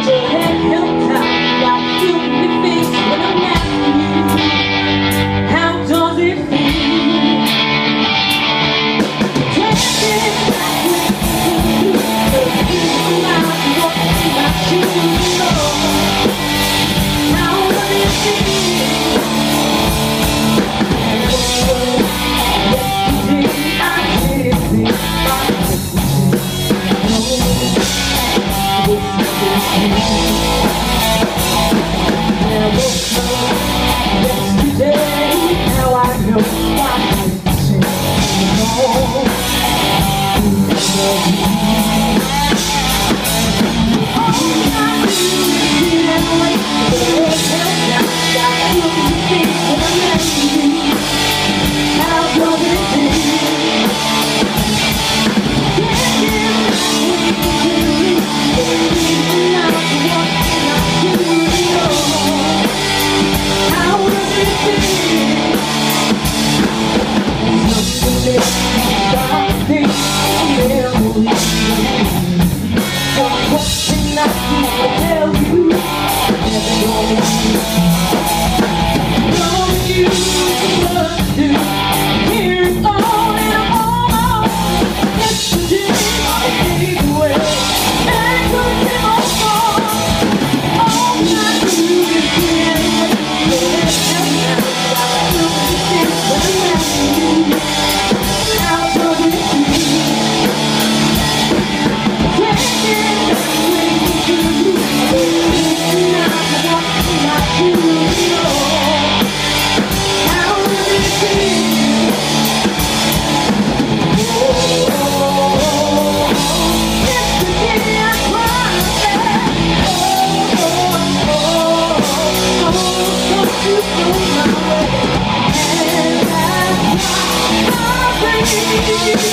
Just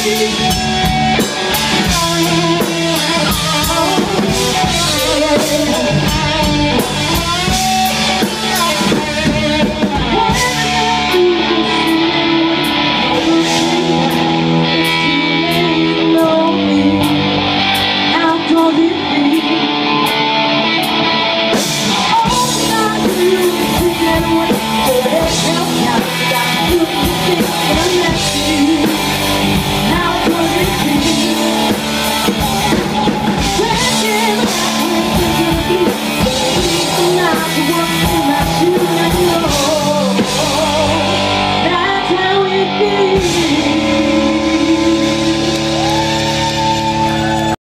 How